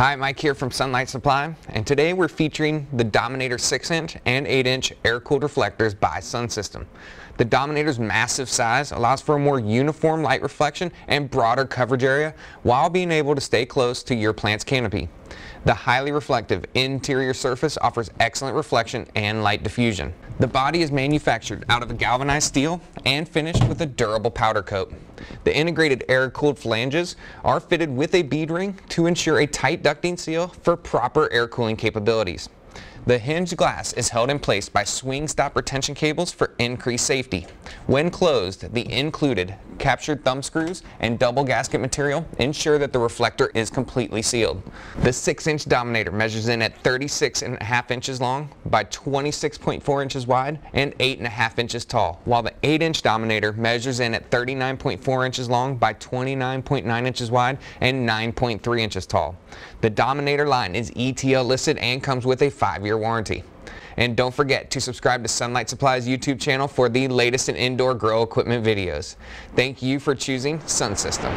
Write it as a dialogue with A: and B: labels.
A: Hi, Mike here from Sunlight Supply, and today we're featuring the Dominator 6-inch and 8-inch air-cooled reflectors by Sun System. The Dominator's massive size allows for a more uniform light reflection and broader coverage area while being able to stay close to your plant's canopy. The highly reflective interior surface offers excellent reflection and light diffusion. The body is manufactured out of a galvanized steel and finished with a durable powder coat. The integrated air-cooled flanges are fitted with a bead ring to ensure a tight ducting seal for proper air cooling capabilities. The hinged glass is held in place by swing stop retention cables for increased safety. When closed, the included captured thumb screws and double gasket material ensure that the reflector is completely sealed. The 6-inch Dominator measures in at 36 and a half inches long by 26.4 inches wide and 8.5 inches tall, while the 8-inch Dominator measures in at 39.4 inches long by 29.9 inches wide and 9.3 inches tall. The Dominator line is ETL listed and comes with a five-year warranty. And don't forget to subscribe to Sunlight Supply's YouTube channel for the latest in indoor grow equipment videos. Thank you for choosing Sun System.